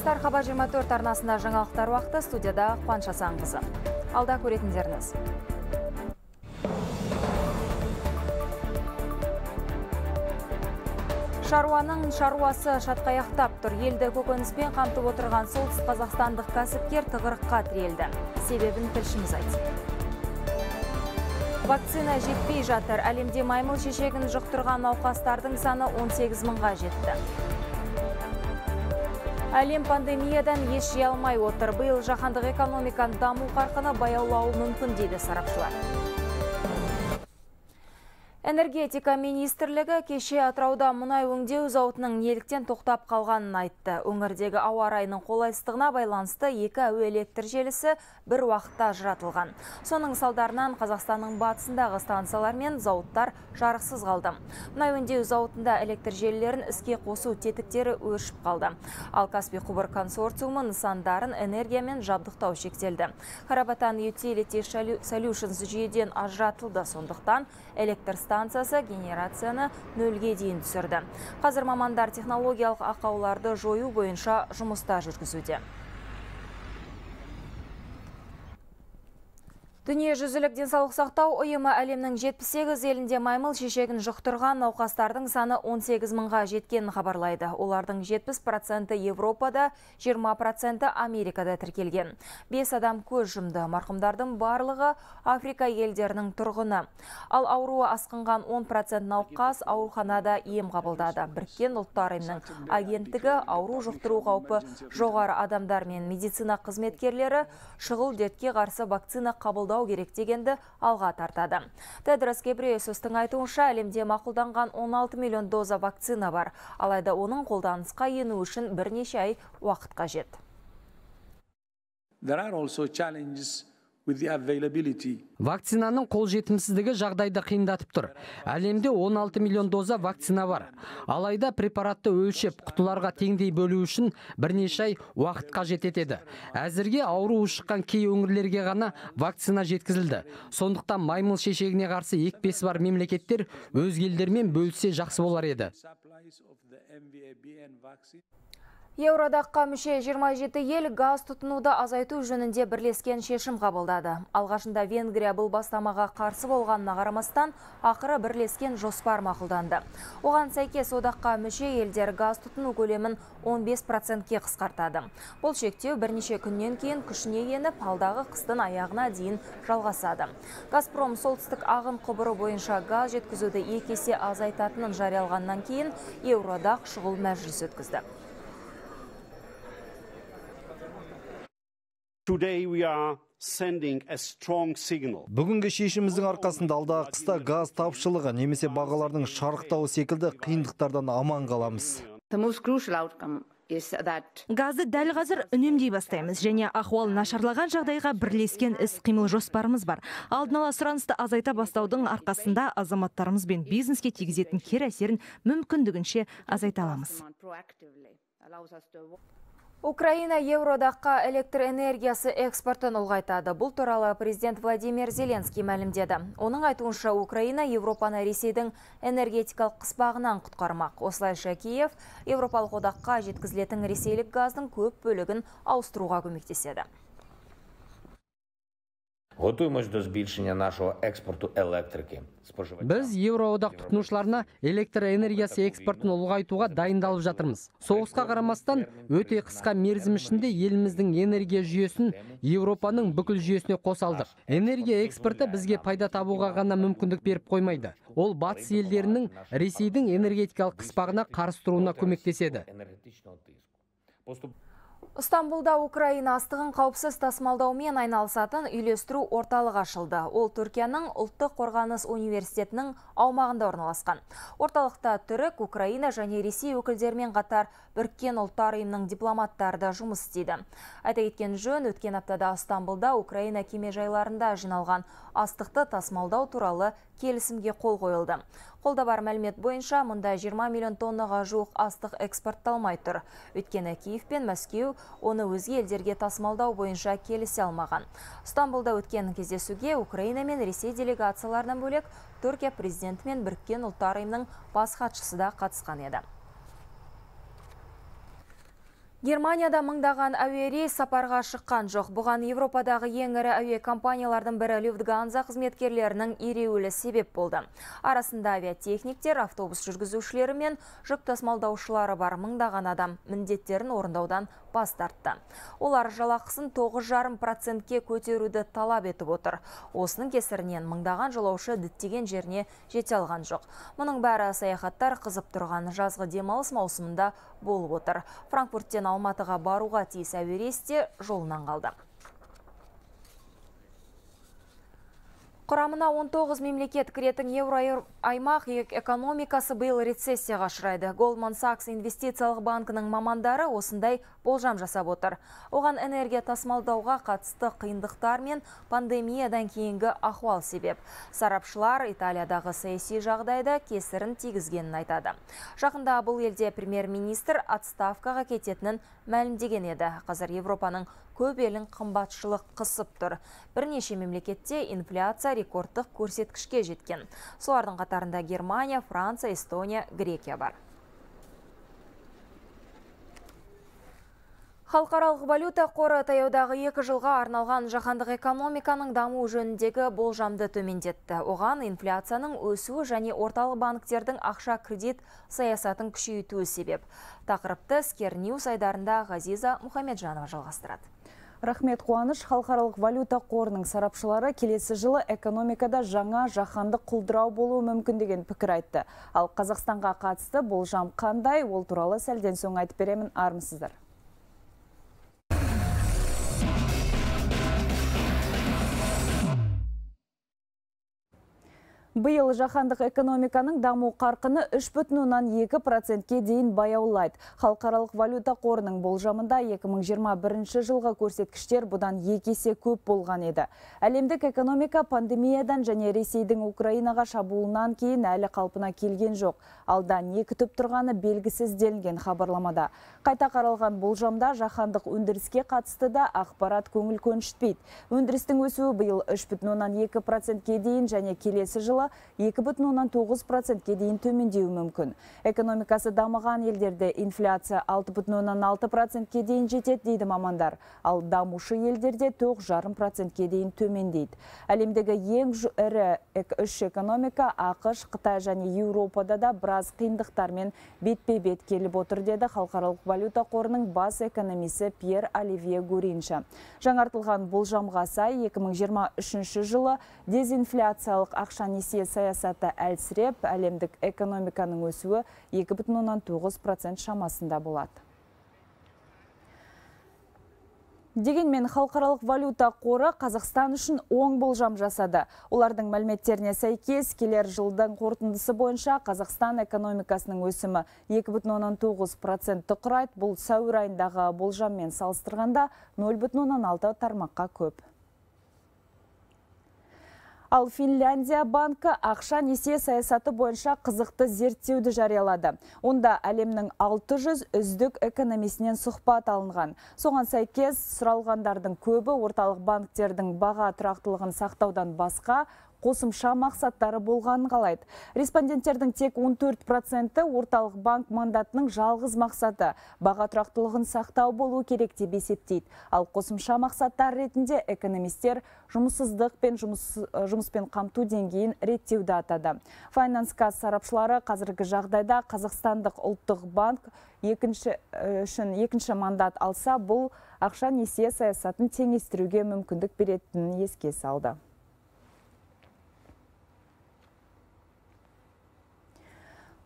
армысыздар хабар 24 арнасында жаңалықтар уақыты студияда қуаныш асанқызы алда көретіндеріңіз. Шаруаның шаруасы шатқаяқтап тұр. Елді көкөніспен қамтып отырған солтүстік қазақстандық кәсіпкер тығырыққа тірелді. Себебін тілшіміз айтсын. Вакцина жетпей жатыр. Әлемде маймыл шешегін жұқтырған науқастардың саны 18 мыңға жетті. Әлем пандемиядан еш алмай отыр. Биыл жаһандық экономиканың даму қарқыны баяулауы мүмкін дейді сарапшылар. Энергетика министрлігі кеше Атырауда мұнай өңдеу зауытының неліктен тоқтап қалғанын айтты. Өңірдегі ауа райының қолайсыздығына байланысты екі әуе электр желісі бір уақытта жыратылған. Соның салдарынан Қазақстанның батысындағы станциялар мен зауыттар жарықсыз қалды. Мұнай өңдеу зауытында электр желілерін іске қосу тетіктері өршіп қалды. Ал Каспий құбыр консорциумы нысандарын энергиямен жабдықтау шектелді. Қарабатан Utility Solutions жүйеден ажыратылды, сондықтан электр станциясы генерацияны нөлге дейін түсірді. Қазір мамандар технологиялық ақауларды жою бойынша жұмыста жүргізуде. Дүниежүзілік денсаулық сақтау ұйымы әлемнің 78 елінде маймыл шешегін жұқтырған науқастардың саны 18 мыңға жеткенін хабарлайды. Олардың 70% Европада, 20% Америкада тіркелген. 5 адам көз жұмды. Марқұмдардың барлығы Африка елдерінің тұрғыны. Ал ауруы асқынған 10% науқас ауруханада ем қабылдады. Біріккен ұлттар ұйымының агенттігі ауру жұқтыру қаупі жоғары адамдар мен медицина қызметкерлері шұғыл дертке қарсы вакцина қабылдау керек дегенді алға тартады. Тедрос Гебрейесустың айтуынша әлемде мақұлданған 16 миллион доза вакцина бар, алайда оның қолданысқа ену үшін бірнеше ай уақыт қажет. Вакцинаның қол жетімсіздігі жағдайды қиындатып тұр. Әлемде 16 миллион доза вакцина бар. Алайда препаратты өлшеп, құтыларға теңдей бөлу үшін бірнеше ай уақыт қажет етеді. Әзірге ауру шыққан кей өңірлерге ғана вакцина жеткізілді. Сондықтан маймыл шешегіне қарсы екпесі бар мемлекеттер өз елдермен бөліссе жақсы болар еді. Еуродаққа мүше 27 ел газ тұтынуды азайту жөнінде бірлескен шешім қабылдады. Алғашында Венгрия бұл бастамаға қарсы болғанына қарамастан ақыры бірлескен жоспар мақұлданды. Оған сәйкес одаққа мүше елдер газ тұтыну көлемін 15%ке қысқартады. Бұл шектеу бірнеше күннен кейін күшіне еніп, алдағы қыстың аяғына дейін жалғасады. Газпром солтүстік ағын құбыры бойынша газ жеткізуді екі есе азайтатынын жариялғаннан кейін Еуродақ шұғыл мәжіліс өткізді. Бүгінгі шешіміздің арқасында алдағы қыста газ тапшылығы немесе бағалардың шарықтауы секілді қиындықтардан аман қаламыз. Газды дәл қазір үнемдей бастаймыз және ахуал нашарлаған жағдайға бірлескен іс қимыл жоспарымыз бар. Алдын ала сұранысты азайта бастаудың арқасында азаматтарымыз бен бизнеске тигізетін кері әсерін мүмкіндігінше азайта аламыз. Украина Евродаққа электр энергиясы экспортын ұлғайтады. Бұл туралы президент Владимир Зеленский мәлімдеді. Оның айтуынша Украина Европаны Ресейдің энергетикалық қыспағынан құтқармақ. Осылайша Киев Европалық одаққа жеткізілетін ресейлік газдың көп бөлігін ауыстыруға көмектеседі готуємось до збільшення нашого експорту електрики. Біз Еуроодақ тұтынушыларына электр энергиясы экспортын ұлғайтуға дайындалып жатырмыз. Соғысқа қарамастан өте қысқа мерзім ішінде еліміздің энергия жүйесін Еуропаның бүкіл жүйесіне қосалдық. Энергия экспорты бізге пайда табуға ғана мүмкіндік беріп қоймайды. Ол батыс елдерінің Ресейдің энергетикалық қыспағына қарсы тұруына көмектеседі. Стамбулда Украина астығын қауіпсіз тасымалдаумен айналысатын үйлестіру орталық ашылды. Ол Түркияның ұлттық қорғаныс университетінің аумағында орналасқан. Орталықта түрік, Украина және Ресей өкілдермен қатар біріккен ұлттар ұйымының дипломаттары жұмыс істейді. Айта кеткен жөн, өткен аптада Стамбулда Украина кемежайларында жиналған астықты тасымалдау туралы келісімге қол қойылды. Қолда бар мәлімет бойынша мұнда 20 миллион тоннаға жуық астық экспортталмай тұр. Өйткені Киев пен Мәскеу оны өзге елдерге тасымалдау бойынша келісе алмаған. Стамбулда өткен кездесуге Украина мен Ресей делегацияларынан бөлек Түркия президенті мен біріккен ұлттар ұйымының бас хатшысы да қатысқан еді. Германияда мыңдаған әуе рейс сапарға шыққан жоқ. Бұған Европадағы ең ірі әуе компаниялардың бірі Люфтганза қызметкерлерінің ереуілі себеп болды. Арасында авиатехниктер, автобус жүргізушілері мен жүк тасымалдаушылары бар мыңдаған адам міндеттерін орындаудан бас тартты. Олар жалақысын 9,5%ке көтеруді талап етіп отыр. Осының кесірінен мыңдаған жолаушы діттеген жеріне жете алған жоқ. Мұның бәрі саяхаттар қызып тұрған жазғы демалыс маусымында болып отыр. Франкфурттен Алматыға баруға тиіс әуе рейсте жолынан қалды. Құрамына 19 мемлекет кіретін евро аймақ экономикасы биыл рецессияға ұшырайды. Goldman Sachs инвестициялық банкінің мамандары осындай болжам жасап отыр. Оған энергия тасымалдауға қатысты қиындықтар мен пандемиядан кейінгі ахуал себеп. Сарапшылар Италиядағы саяси жағдайда кесірін тигізгенін айтады. Жақында бұл елде премьер-министр отставкаға кететінін мәлімдеген еді. Қазір Европаның көп елін қымбатшылық қысып тұр. Бірнеше мемлекетте инфляция рекордтық көрсеткішке жеткен. Солардың қатарында Германия, Франция, Эстония, Грекия бар. Халықаралық валюта қоры таяудағы екі жылға арналған жаһандық экономиканың даму жөніндегі болжамды төмендетті. Оған инфляцияның өсуі және орталық банктердің ақша кредит саясатын күшейтуі себеп. Тақырыпты Скер Ньюс айдарында Ғазиза Мұхамеджанова жалғастырады. Рахмет Қуаныш халықаралық валюта қорының сарапшылары келесі жылы экономикада жаңа жаһандық құлдырау болуы мүмкін деген пікір айтты. Ал Қазақстанға қатысты болжам қандай, ол туралы сәлден соң айтып беремін армысыздар. Биыл жаһандық экономиканың даму қарқыны 3,2 процентке дейін баяулайды. Халықаралық валюта қорының болжамында 2021 жылға көрсеткіштер бұдан екесе көп болған еді. Әлемдік экономика пандемиядан және Ресейдің Украинаға шабуылынан кейін әлі қалпына келген жоқ. Алда не күтіп тұрғаны белгісіз делінген хабарламада. Қайта қаралған болжамда жаһандық өндіріске қатысты да ақпарат көңіл көншітпейді. Өндірістің өсуі биыл 3,2 процентке дейін және келесі жылы жылы 2,9 процентке дейін төмендеуі мүмкін. Экономикасы дамыған елдерде инфляция 6,6 процентке дейін жетеді дейді мамандар. Ал дамушы елдерде 9,5 процентке дейін төмендейді. Әлемдегі ең ірі үш экономика ақш қытай және еуропада да біраз қиындықтармен бетпе бет келіп отыр деді халықаралық валюта қорының бас экономисі пьер оливье гуринша жаңартылған болжамға сай 2023 жылы дезинфляциялық ақша саясаты әлсіреп, әлемдік экономиканың өсуі 2,9 процент шамасында болады. Дегенмен халықаралық валюта қоры Қазақстан үшін оң болжам жасады. Олардың мәліметтеріне сәйкес келер жылдың қорытындысы бойынша Қазақстан экономикасының өсімі 2,9 процентті құрайды. Бұл сәуір айындағы болжаммен салыстырғанда 0,6 тармаққа көп. Ал Финляндия банкі ақша несие саясаты бойынша қызықты зерттеуді жариялады. Онда әлемнің 600 үздік экономисінен сұхбат алынған. Соған сәйкес сұралғандардың көбі орталық банктердің баға тұрақтылығын сақтаудан басқа қосымша мақсаттары болғанын қалайды. Респонденттердің тек 14 проценті орталық банк мандатының жалғыз мақсаты баға тұрақтылығын сақтау болу керек деп есептейді. Ал қосымша мақсаттар ретінде экономистер жұмыссыздық пен жұмыс, жұмыспен қамту деңгейін реттеуді атады. Файнанска сарапшылары қазіргі жағдайда Қазақстандық ұлттық банк екінші үшін екінші мандат алса бұл ақша несие саясатын теңестіруге мүмкіндік беретінін еске салды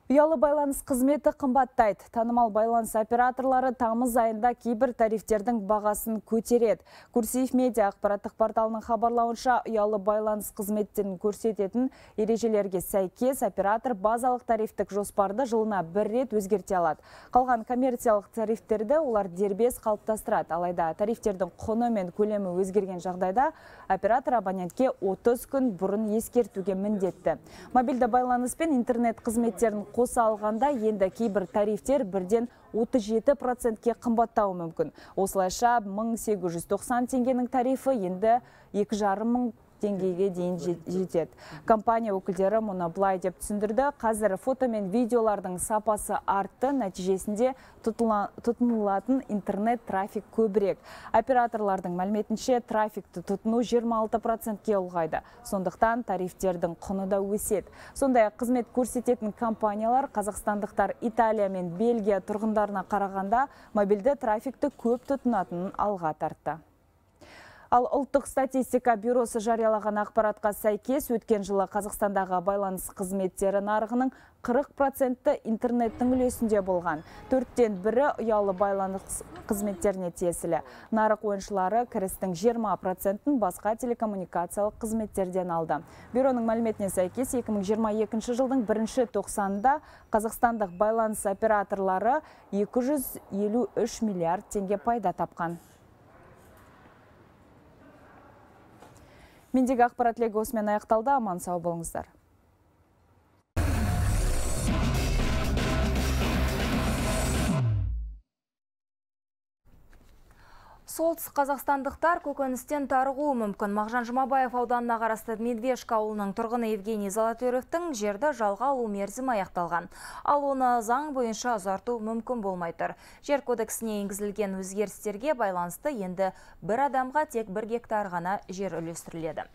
Ұялы байланыс қызметі қымбаттайды. Танымал байланыс операторлары тамыз айында кейбір тарифтердің бағасын көтереді. Курсиев медиа ақпараттық порталының хабарлауынша ұялы байланыс қызметтерін көрсететін ережелерге сәйкес оператор базалық тарифтік жоспарды жылына бір рет өзгерте алады. Қалған коммерциялық тарифтерді олар дербес қалыптастырады. Алайда тарифтердің құны мен көлемі өзгерген жағдайда оператор абонентке 30 күн бұрын ескертуге міндетті. Мобильді байланыс пен интернет қызметтерін қоса алғанда енді кейбір тарифтер бірден 37 процентке қымбаттауы мүмкін. Осылайша 1890 теңгенің тарифі енді 2,5 мың деңгейге дейін жетеді. Компания өкілдері мұны былай деп түсіндірді. Қазір фото мен видеолардың сапасы артты нәтижесінде тұтынылатын интернет трафик көбірек. Операторлардың мәліметінше трафикті тұтыну 26 процентке ұлғайды. Сондықтан тарифтердің құны да өседі. Сондай ақ қызмет көрсететін компаниялар қазақстандықтар италия мен бельгия тұрғындарына қарағанда мобильді трафикті көп тұтынатынын алға тартты. Ал ұлттық статистика бюросы жариялаған ақпаратқа сәйкес өткен жылы Қазақстандағы байланыс қызметтері нарығының 40 интернеттің үлесінде болған. Төрттен бірі ұялы байланыс қызметтеріне тиесілі. Нарық ойыншылары кірістің 20 басқа телекоммуникациялық қызметтерден алды. Бюроның мәліметіне сәйкес 2022 жылдың бірінші тоқсанында Қазақстандық байланыс операторлары 253 миллиард теңге пайда тапқан. Мендегі ақпарат легі осымен аяқталды. Аман сау болыңыздар. Солтүстік қазақстандықтар көкөністен тарығуы мүмкін. Мағжан Жұмабаев ауданына қарасты Медвешка ауылының тұрғыны Евгений Золотөревтің жерді жалға алу мерзімі аяқталған. Ал оны заң бойынша ұзарту мүмкін болмай тұр. Жер кодексіне енгізілген өзгерістерге байланысты енді бір адамға тек бір гектар ғана жер үлестіріледі.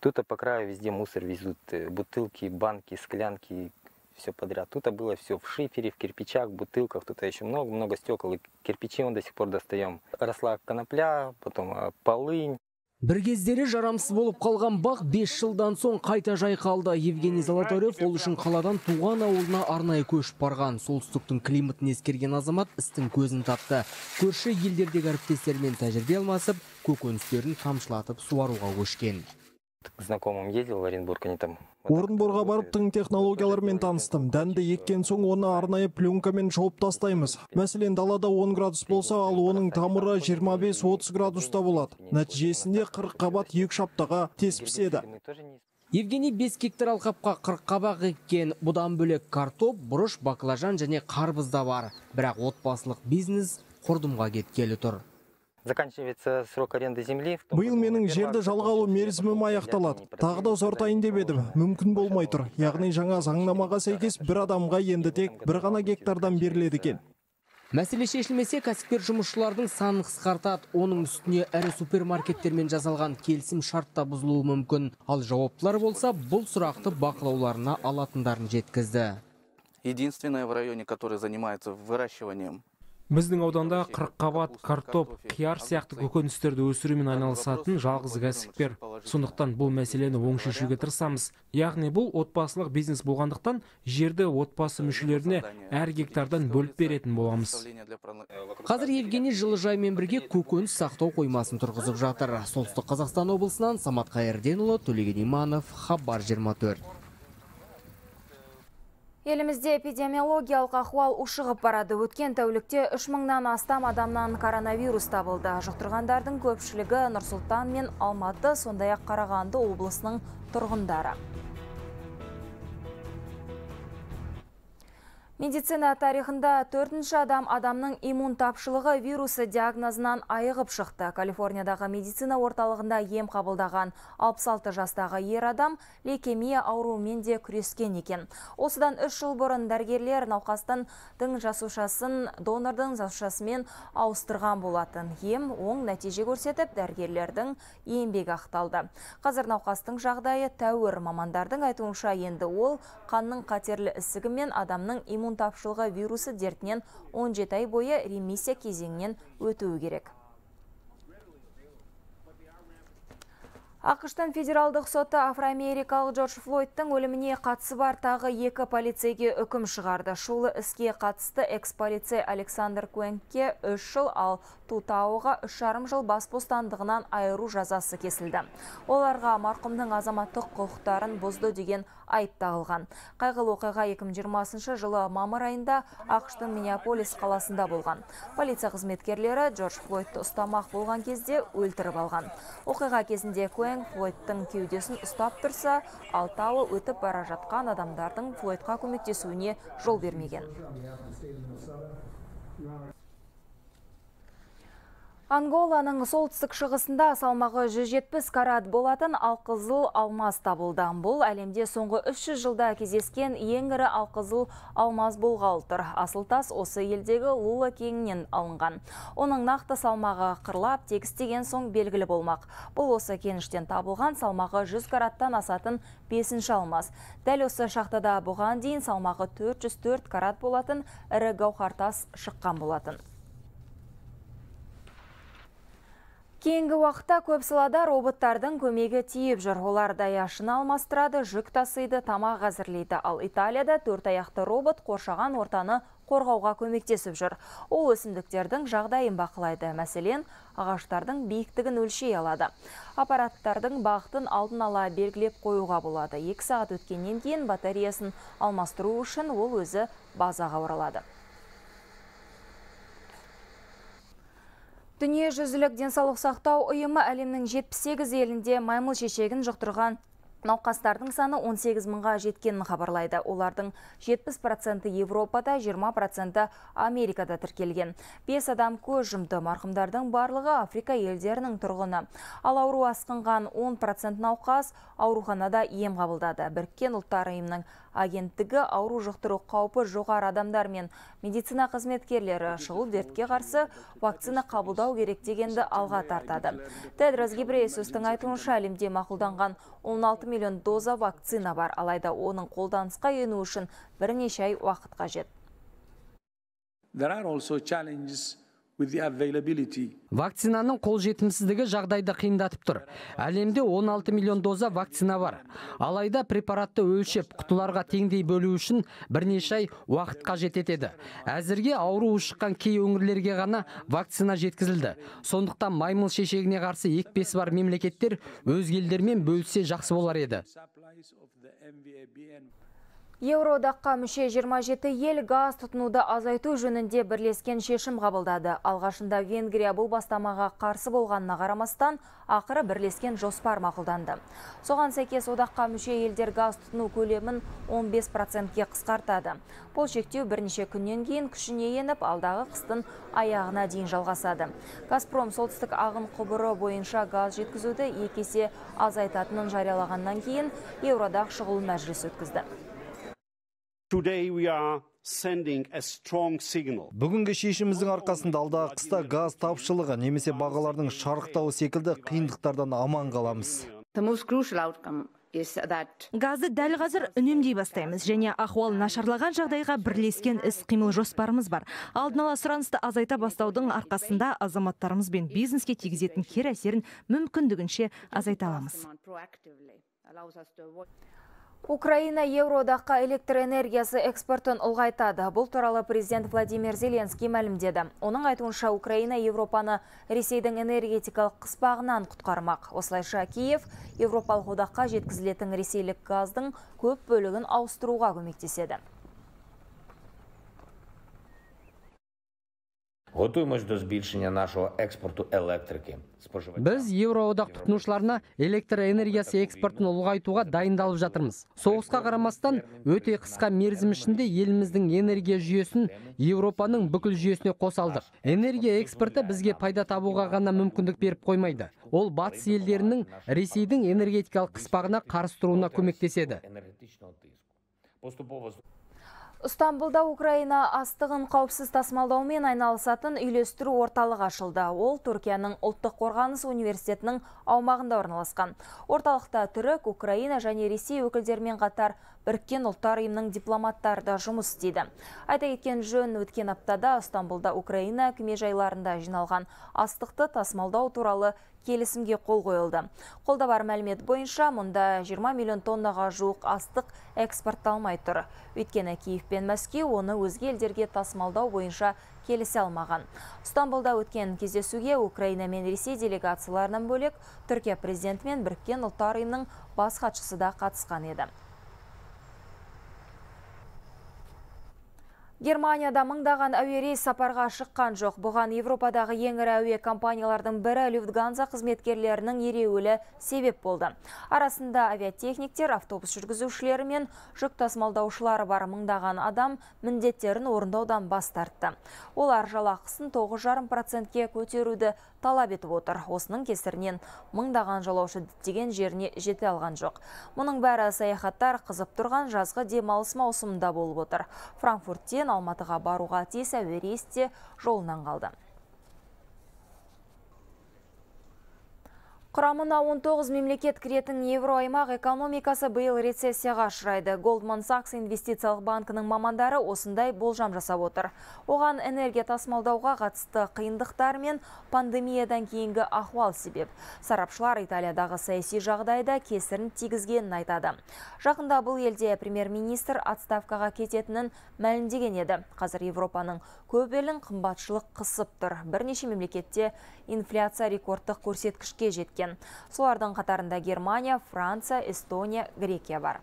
Тут по краю везде мусор везут, э, бутылки, банки, склянки, все подряд. Тут было все в шифере, в кирпичах, в бутылках, тут еще много-много стекол, и кирпичи он до сих пор достаем. Росла конопля, потом полынь. Бір кездері жарамсыз болып қалған бақ 5 жылдан соң қайта жайқалды. Евгений Золотарев ол үшін қаладан туған ауылына арнайы көшіп барған. Солтүстіктің климатын ескерген азамат істің көзін тапты. Көрші елдердегі әріптестермен тәжірибе алмасып, көкөністерін тамшылатып суаруға көшкен к знакомым ездил в Оренбург, они там орынборға барып тың технологиялармен таныстым. дәнді еккен соң оны арнайы пленкамен жауып тастаймыз. Мәселен далада 10 градус болса ал оның тамыры 25-30 градуста болады. Нәтижесінде 40 қабат екі шаптаға тез піседі. Евгений 5 гектар алқапқа 40 қабақ еккен. Бұдан бөлек картоп, бұрыш, баклажан және қарбыз да бар. Бірақ отбасылық бизнес құрдымға кеткелі тұр. Биыл менің жерді жалға алу мерзімім аяқталады тағы да ұзартайын деп едім. мүмкін болмай тұр. яғни жаңа заңнамаға сәйкес бір адамға енді тек бір ғана гектардан беріледі екен. мәселе шешілмесе кәсіпкер жұмысшылардың санын қысқартады. Оның үстіне ірі супермаркеттермен жасалған келісім шарт та бұзылуы мүмкін. Ал жауаптылар болса бұл сұрақты бақылауларына алатындарын жеткізді. Единственное в районе который занимается выращиванием біздің ауданда қабат картоп қияр сияқты көкөністерді өсірумен айналысатын жалғыз кәсіпкер. Сондықтан бұл мәселені оң шешуге тырысамыз. Яғни бұл отбасылық бизнес болғандықтан жерді отбасы мүшелеріне әр гектардан бөліп беретін боламыз. Қазір евгений жылыжаймен бірге көкөніс сақтау қоймасын тұрғызып жатыр. Солтүстік қазақстан облысынан самат қайырденұлы төлеген иманов хабар 24 Елімізде эпидемиологиялық ахуал ушығып барады. Өткен тәулікте 3 мыңнан астам адамнан коронавирус табылды. Жұқтырғандардың көпшілігі Нұрсұлтан мен Алматы, сондай ақ Қарағанды облысының тұрғындары. Медицина тарихында төртінші адам адамның иммун тапшылығы вирусы диагнозынан айығып шықты. Калифорниядағы медицина орталығында ем қабылдаған 66 жастағы ер адам лейкемия ауруымен де күрескен екен. Осыдан үш жыл бұрын дәргерлер науқастың дың жасушасын донордың жасушасымен ауыстырған болатын. Ем оң нәтиже көрсетіп, дәргерлердің еңбегі ақталды. Қазір науқастың жағдайы тәуір мамандардың айтуынша енді ол қанның қатерлі ісігі мен адамның иммун иммун тапшылығы вирусы дертінен 17 ай бойы ремиссия кезеңінен өтуі керек. Ақыштың федералдық соты афроамерикалық Джордж Флойдтың өліміне қатысы бар тағы екі полицейге үкім шығарды. Шулы іске қатысты экс-полицей Александр Куэнкке үш жыл, ал Тутауға үш жарым жыл бас бостандығынан айыру жазасы кесілді. Оларға марқұмның азаматтық құқықтарын бұзды деген айып тағылған. Қайғылы оқиға 2020 жылы мамыр айында ақштың Миннеаполис қаласында болған. Полиция қызметкерлері Джордж Флойдты ұстамақ болған кезде өлтіріп алған. Оқиға кезінде Куэн Флойдтың кеудесін ұстап тұрса, алтауы өтіп бара жатқан адамдардың Флойдқа көмектесуіне жол бермеген. Анголаның солтүстік шығысында салмағы 170 карат болатын алқызыл алмаз табылды. Бұл әлемде соңғы 300 жылда кездескен ең ірі алқызыл алмаз болғалы тұр. Асыл тас осы елдегі Лула кеңінен алынған. Оның нақты салмағы қырлап тегістеген соң белгілі болмақ. Бұл осы кеніштен табылған салмағы 100 караттан асатын 5 алмаз. Дәл осы шахтада бұған дейін салмағы 404 карат болатын ірі гауһартас шыққан болатын. Кейінгі уақытта көп салада роботтардың көмегі тиіп жүр. Олар даяшыны алмастырады, жүк тасыйды, тамақ әзірлейді. Ал Италияда төрт аяқты робот қоршаған ортаны қорғауға көмектесіп жүр. Ол өсімдіктердің жағдайын бақылайды. Мәселен, ағаштардың биіктігін өлшей алады. Аппараттардың бағытын алдын ала белгілеп қоюға болады. Екі сағат өткеннен кейін батареясын алмастыру үшін ол өзі базаға оралады. Дүние жүзілік денсаулық сақтау ұйымы әлемнің 78 елінде маймыл шешегін жұқтырған Науқастардың саны 18 мыңға жеткенін хабарлайды. Олардың 70% Европада, 20% Америкада тіркелген. 5 адам көз жұмды. Марқымдардың барлығы Африка елдерінің тұрғыны. Ал ауру асқынған 10% науқас ауруханада ем қабылдады. Біріккен ұлттар ұйымының агенттігі ауру жұқтыру қаупі жоғары адамдар мен медицина қызметкерлері шұғыл дертке қарсы вакцина қабылдау керек дегенді алға тартады. Тедрос Гебрейсустың айтуынша әлемде мақұлданған 16 миллион доза вакцина бар, алайда оның қолданысқа ену үшін бірнеше ай уақыт қажет. Вакцинаның қол жетімсіздігі жағдайды қиындатып тұр. Әлемде 16 миллион доза вакцина бар. Алайда препаратты өлшеп, құтыларға теңдей бөлу үшін бірнеше ай уақыт қажет етеді. Әзірге ауру шыққан кей өңірлерге ғана вакцина жеткізілді. Сондықтан маймыл шешегіне қарсы екпесі бар мемлекеттер өз елдермен бөліссе жақсы болар еді. Еуроодаққа мүше 27 ел газ тұтынуды азайту жөнінде бірлескен шешім қабылдады. Алғашында Венгрия бұл бастамаға қарсы болғанына қарамастан, ақыры бірлескен жоспар мақұлданды. Соған сәйкес одаққа мүше елдер газ тұтыну көлемін 15%ке қысқартады. Бұл шектеу бірнеше күннен кейін күшіне еніп, алдағы қыстың аяғына дейін жалғасады. Газпром солтүстік ағын құбыры бойынша газ жеткізуді екесе азайтатынын жариялағаннан кейін Еуроодақ шұғыл мәжіліс өткізді. Бүгінгі шешіміздің арқасында алдағы қыста газ тапшылығы немесе бағалардың шарықтауы секілді қиындықтардан аман қаламыз. газды дәл қазір үнемдей бастаймыз және ахуал нашарлаған жағдайға бірлескен іс қимыл жоспарымыз бар. Алдын ала сұранысты азайта бастаудың арқасында азаматтарымыз бен бизнеске тигізетін кері әсерін мүмкіндігінше азайта аламыз. Украина евроодаққа электр энергиясы экспортын ұлғайтады. Бұл туралы президент Владимир Зеленский мәлімдеді. Оның айтуынша Украина Европаны Ресейдің энергетикалық қыспағынан құтқармақ. Осылайша Киев Европалық одаққа жеткізілетін ресейлік газдың көп бөлігін ауыстыруға көмектеседі. Готуємось до збільшення нашого експорту електрики. Біз Евроодақ тұтынушыларына электр энергиясы экспортын ұлғайтуға дайындалып жатырмыз. Соғысқа қарамастан өте қысқа мерзім ішінде еліміздің энергия жүйесін Европаның бүкіл жүйесіне қосалдық. Энергия экспорты бізге пайда табуға ғана мүмкіндік беріп қоймайды. Ол батыс елдерінің Ресейдің энергетикалық қыспағына қарсы тұруына көмектеседі. Ұстамбұлда Украина астығын қауіпсіз тасымалдаумен айналысатын үйлестіру орталық ашылды. Ол Түркияның ұлттық қорғаныс университетінің аумағында орналасқан. Орталықта түрік, Украина және Ресей өкілдермен қатар біріккен ұлттар ұйымының дипломаттары да жұмыс істейді. Айта кеткен жөн өткен аптада Ұстамбұлда Украина жайларында жиналған астықты тасымалдау туралы келісімге қол қойылды. Қолда бар мәлімет бойынша мұнда 20 миллион тоннаға жуық астық экспортталмай тұр. Өйткені Киев пен Мәскеу оны өзге елдерге тасымалдау бойынша келісе алмаған. Стамбулда өткен кездесуге Украина мен Ресей делегацияларынан бөлек Түркия президенті мен біріккен ұлттар ұйымының бас хатшысы да қатысқан еді. Германияда мыңдаған әуе рейс сапарға шыққан жоқ. Бұған Европадағы ең ірі әуе компаниялардың бірі Люфтганза қызметкерлерінің ереуілі себеп болды. Арасында авиатехниктер, автобус жүргізушілері мен жүк тасымалдаушылары бар мыңдаған адам міндеттерін орындаудан бас тартты. Олар жалақысын 9,5%ке көтеруді талап етіп отыр. Осының кесірінен мыңдаған жолаушы деген жеріне жете алған жоқ. Мұның бәрі саяхаттар қызып тұрған жазғы демалыс маусымында болып отыр. Франкфурттен Алматыға баруға тиіс әуе жолынан қалды. Құрамына 19 мемлекет кіретін Евроаймақ экономикасы биыл рецессияға ұшырайды. Goldman Sachs инвестициялық банкінің мамандары осындай болжам жасап отыр. Оған энергия тасымалдауға қатысты қиындықтар мен пандемиядан кейінгі ахуал себеп. Сарапшылар Италиядағы саяси жағдайда кесірін тигізгенін айтады. Жақында бұл елде премьер-министр отставкаға кететінін мәлімдеген еді. Қазір Европаның көп елін қымбатшылық қысып тұр. Бірнеше мемлекетте инфляция рекордтық көрсеткішке жеткен. Солардың қатарында Германия, Франция, Эстония, Грекия бар.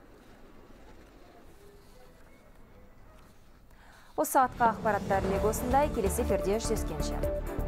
Осы атқа ақпараттар легосындай келесі эфирде жүздескенше.